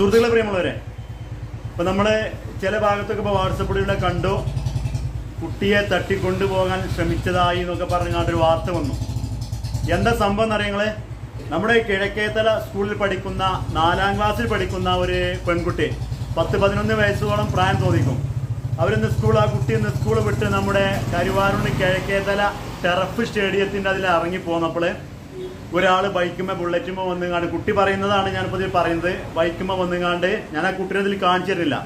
സുഹൃത്തുക്കളെ പ്രിയമുള്ളവരെ ഇപ്പൊ നമ്മളെ ചില ഭാഗത്തൊക്കെ ഇപ്പൊ വാട്സപ്പിലൂടെ കണ്ടു കുട്ടിയെ തട്ടിക്കൊണ്ടുപോകാൻ ശ്രമിച്ചതായി എന്നൊക്കെ പറഞ്ഞാണ്ട് ഒരു വാർത്ത വന്നു. എന്താ സംഭവം എന്നറിയങ്ങളെ നമ്മുടെ കിഴക്കേത്തല സ്കൂളിൽ പഠിക്കുന്ന നാലാം ക്ലാസ്സിൽ പഠിക്കുന്ന ഒരു പെൺകുട്ടി പത്ത് പതിനൊന്ന് വയസ്സോളം പ്രായം തോന്നിക്കും. അവരിന്ന് സ്കൂൾ ആ കുട്ടി ഇന്ന് സ്കൂൾ വിട്ട് നമ്മുടെ കരുവാരുണ്ട് കിഴക്കേത്തല ടെറഫ് സ്റ്റേഡിയത്തിന്റെ അതിൽ ഇറങ്ങി പോന്നപ്പോൾ ഒരാൾ ബൈക്കുമ്മ ബുള്ളറ്റുമ്മ വന്നുകാണ്ട് കുട്ടി പറയുന്നതാണ് ഞാനിപ്പോൾ ഇതിൽ പറയുന്നത്. ബൈക്കുമ്മ വന്നുകാണ്ട് ഞാൻ ആ കുട്ടിനെ ഇതിൽ കാണിച്ചു തരുന്നില്ല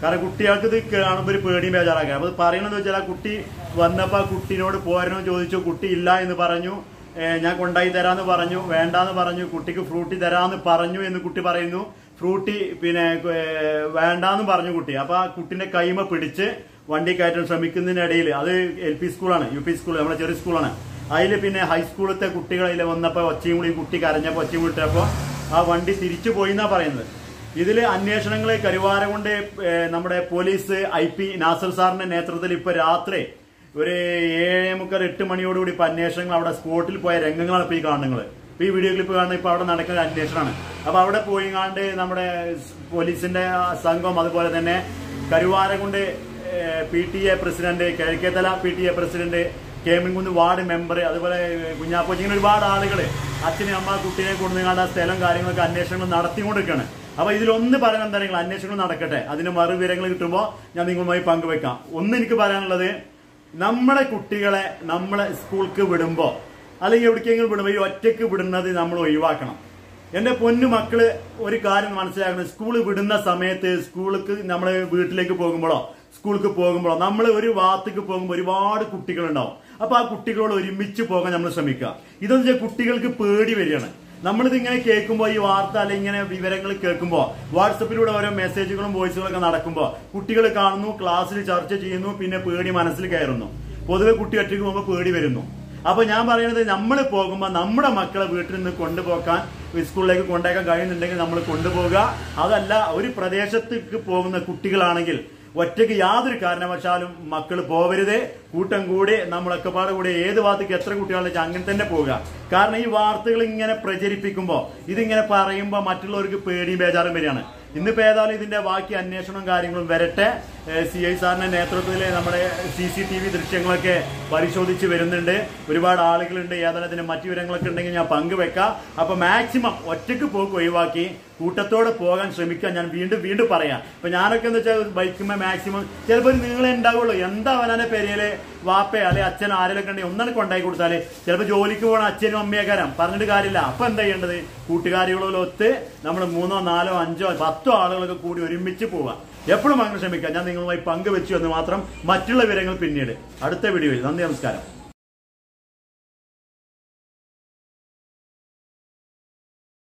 കാരണം കുട്ടികൾക്ക് ഇത് കാണുമ്പോൾ ഒരു പേടിയും ബേജാറാക്കുക അപ്പോൾ പറയണമെന്ന് വെച്ചാൽ ആ കുട്ടി വന്നപ്പോൾ ആ കുട്ടീനോട് പോരണോ ചോദിച്ചു കുട്ടി ഇല്ല എന്ന് പറഞ്ഞു. ഞാൻ കൊണ്ടായി തരാമെന്ന് പറഞ്ഞു വേണ്ടാന്ന് പറഞ്ഞു കുട്ടിക്ക് ഫ്രൂട്ടി തരാമെന്ന് പറഞ്ഞു എന്ന് കുട്ടി പറയുന്നു. ഫ്രൂട്ടി പിന്നെ വേണ്ടാന്ന് പറഞ്ഞു കുട്ടി. അപ്പോൾ ആ കുട്ടിന്റെ കൈമ പിടിച്ച് വണ്ടി കയറ്റാൻ ശ്രമിക്കുന്നതിനിടയിൽ അത് എൽ പി സ്കൂളാണ് യു പി സ്കൂൾ നമ്മുടെ ചെറിയ സ്കൂളാണ്. അതിൽ പിന്നെ ഹൈസ്കൂളിലത്തെ കുട്ടികൾ അതിൽ വന്നപ്പോൾ ഒച്ചയും കൂടി കുട്ടി കരഞ്ഞപ്പോൾ ഒച്ചയും വിട്ടപ്പോൾ ആ വണ്ടി തിരിച്ചു പോയി എന്നാ പറയുന്നത്. ഇതിൽ അന്വേഷണങ്ങളെ കരുവാരം കൊണ്ട് നമ്മുടെ പോലീസ് ഐ പി നാസർ സാറിന്റെ നേതൃത്വത്തിൽ ഇപ്പൊ രാത്രി ഒരു ഏഴേ മുക്കാൽ എട്ട് മണിയോടുകൂടി ഇപ്പൊ അന്വേഷണങ്ങൾ അവിടെ സ്പോട്ടിൽ പോയ രംഗങ്ങളാണ് ഇപ്പൊ ഈ കാണുന്നത്. ഇപ്പൊ ഈ വീഡിയോ ക്ലിപ്പ് കാണുന്നത് ഇപ്പൊ അവിടെ നടക്കുന്ന അന്വേഷണമാണ്. അപ്പോൾ അവിടെ പോയി കാണ്ട് നമ്മുടെ പോലീസിന്റെ സംഘം അതുപോലെ തന്നെ Karuvarakundu P T A president Kizhakkethala P T A president Keminkunnu ward member അതുപോലെ കുഞ്ഞാപ്പോ ഇങ്ങനെ ഒരുപാട് ആളുകൾ അച്ഛനെ അമ്മ കുട്ടിയെ കൊണ്ട് ആ സ്ഥലം കാര്യങ്ങളൊക്കെ അന്വേഷണങ്ങൾ നടത്തിക്കൊണ്ടിരിക്കുകയാണ്. അപ്പൊ ഇതിലൊന്ന് പറയാൻ എന്താ നിങ്ങൾ അന്വേഷണം നടക്കട്ടെ. അതിന് മറുവിവരങ്ങൾ കിട്ടുമ്പോൾ ഞാൻ നിങ്ങളുമായി പങ്കുവെക്കാം. ഒന്ന് എനിക്ക് പറയാനുള്ളത് നമ്മളെ കുട്ടികളെ നമ്മളെ സ്കൂൾക്ക് വിടുമ്പോൾ അല്ലെങ്കിൽ എവിടേക്കെങ്കിലും വിടുമ്പോൾ ഈ ഒറ്റയ്ക്ക് വിടുന്നത് നമ്മൾ ഒഴിവാക്കണം. എന്റെ പൊന്നു മക്കൾ ഒരു കാര്യം മനസ്സിലാക്കണം. സ്കൂൾ വിടുന്ന സമയത്ത് സ്കൂൾക്ക് നമ്മൾ വീട്ടിലേക്ക് പോകുമ്പോഴോ സ്കൂൾക്ക് പോകുമ്പോഴോ നമ്മൾ ഒരു ഭാഗത്തേക്ക് പോകുമ്പോൾ ഒരുപാട് കുട്ടികളുണ്ടാവും. അപ്പൊ ആ കുട്ടികളോട് ഒരുമിച്ച് പോകാൻ നമ്മൾ ശ്രമിക്കുക. ഇതെന്ന് വെച്ചാൽ കുട്ടികൾക്ക് പേടി വരികയാണ്. നമ്മളിത് ഇങ്ങനെ കേൾക്കുമ്പോൾ ഈ വാർത്ത അല്ലെങ്കിൽ ഇങ്ങനെ വിവരങ്ങൾ കേൾക്കുമ്പോൾ വാട്സപ്പിലൂടെ ഓരോ മെസ്സേജുകളും വോയിസുകളൊക്കെ നടക്കുമ്പോൾ കുട്ടികൾ കാണുന്നു ക്ലാസ്സിൽ ചർച്ച ചെയ്യുന്നു പിന്നെ പേടി മനസ്സിൽ കയറുന്നു. പൊതുവെ കുട്ടി ഒറ്റയ്ക്ക് പോകുമ്പോൾ പേടി വരുന്നു. അപ്പൊ ഞാൻ പറയുന്നത് നമ്മൾ പോകുമ്പോൾ നമ്മുടെ മക്കളെ വീട്ടിൽ നിന്ന് കൊണ്ടുപോകാൻ സ്കൂളിലേക്ക് കൊണ്ടുപോകാൻ കഴിയുന്നുണ്ടെങ്കിൽ നമ്മൾ കൊണ്ടുപോകുക. അതല്ല ഒരു പ്രദേശത്തേക്ക് പോകുന്ന കുട്ടികളാണെങ്കിൽ ഒറ്റയ്ക്ക് യാതൊരു കാരണവശാലും മക്കൾ പോവരുത്. കൂട്ടം കൂടെ നമ്മളൊക്കെ പാടെ കൂടെ ഏത് ഭാഗത്തേക്ക് എത്ര കുട്ടികളെന്ന് അങ്ങനെ തന്നെ പോവുക. കാരണം ഈ വാർത്തകൾ ഇങ്ങനെ പ്രചരിപ്പിക്കുമ്പോൾ ഇതിങ്ങനെ പറയുമ്പോൾ മറ്റുള്ളവർക്ക് പേടിയും ബേജാറും വരികയാണ്. ഇന്നിപ്പോ ഏതായാലും ഇതിന്റെ ബാക്കി അന്വേഷണവും കാര്യങ്ങളും വരട്ടെ. സി ഐ സാറിന്റെ നേതൃത്വത്തിൽ നമ്മുടെ സി സി ടി വി ദൃശ്യങ്ങളൊക്കെ പരിശോധിച്ച് വരുന്നുണ്ട്. ഒരുപാട് ആളുകളുണ്ട് ഇതിന്റെ മറ്റു വിവരങ്ങളൊക്കെ ഉണ്ടെങ്കിൽ ഞാൻ പങ്കുവെക്കാം. അപ്പോൾ മാക്സിമം ഒറ്റയ്ക്ക് പോക്ക് ഒഴിവാക്കി കൂട്ടത്തോടെ പോകാൻ ശ്രമിക്കാൻ ഞാൻ വീണ്ടും വീണ്ടും പറയാം. അപ്പോൾ ഞാനൊക്കെ എന്ന് വെച്ചാൽ ബൈക്കുമ്പോ മാക്സിമം ചിലപ്പോൾ നിങ്ങളെ ഉണ്ടാവുള്ളൂ. എന്താ അവനെ പെരിയൽ വാപ്പ അല്ലെ അച്ഛൻ ആരെയൊക്കെ ഉണ്ടെങ്കിൽ ഒന്നാണ് കൊണ്ടായി കൊടുത്താൽ ചിലപ്പോൾ ജോലിക്ക് പോകണം അച്ഛനും അമ്മയൊക്കെ പറഞ്ഞിട്ട് കാര്യമില്ല. അപ്പൊ എന്താ ചെയ്യേണ്ടത്? കൂട്ടുകാരികളൊത്ത് നമ്മൾ മൂന്നോ നാലോ അഞ്ചോ പത്തോ ആളുകളൊക്കെ കൂടി ഒരുമിച്ച് പോവാം. എപ്പോഴും അങ്ങനെ ശ്രമിക്കാം. ഞാൻ നിങ്ങളുമായി പങ്കുവെച്ചു എന്ന് മാത്രം മറ്റുള്ള വിവരങ്ങൾ പിന്നീട്. അടുത്ത വീഡിയോയിൽ. നന്ദി നമസ്കാരം.